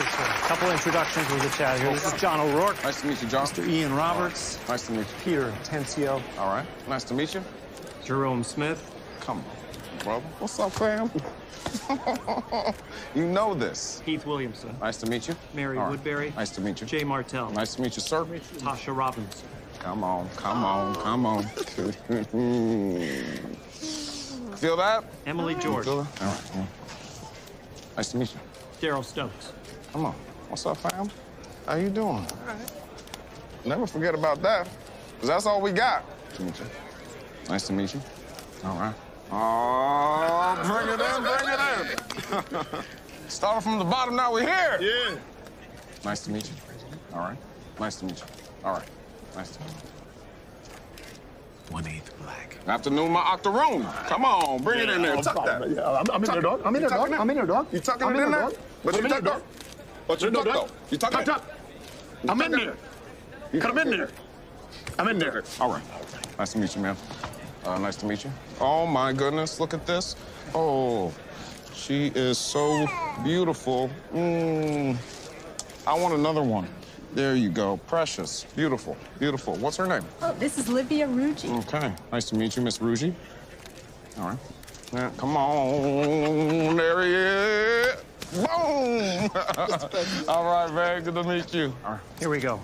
A couple introductions. We'll get you out of here. This is John O'Rourke. Nice to meet you, John. Mr. Ian Roberts. Nice to meet you. Peter Tencio. All right. Nice to meet you. Jerome Smith. Come on, brother. What's up, fam? you know this. Keith Williamson. Nice to meet you. Mary All right. Woodbury. Nice to meet you. Jay Martell. Nice to meet you, sir. Tasha Robinson. Come on, come on, come on. Feel that? Emily George. All right. Nice to meet you. Daryl Stokes. Come on. What's up, fam? How you doing? All right. Never forget about that, because that's all we got. Nice to meet you. Nice to meet you. All right. Oh, bring it in, bring it in. Started from the bottom, now we're here. Yeah. Nice to meet you. All right. Nice to meet you. All right. Nice to meet you. One-eighth black. Afternoon, my octoroon. Come on, bring it in there. I'm Tuck that. Yeah, I'm, I'm in there, dog. I'm in there, dog. I'm in there, dog. You tucking I'm it in there? dog. But I'm you in tuck dog. But you I'm in tuck though. dog. You tuck Tuck, it. tuck. I'm in tuck it. there. I'm in there. I'm in there. All right. Nice to meet you, man. Uh, nice to meet you. Oh, my goodness. Look at this. Oh, she is so beautiful. Mm. I want another one. There you go. Precious. Beautiful. Beautiful. What's her name? Oh, this is Livia Ruggi. Okay. Nice to meet you, Miss Rugy. All right. Yeah, come on. There he is. All right, very good to meet you. Here we go.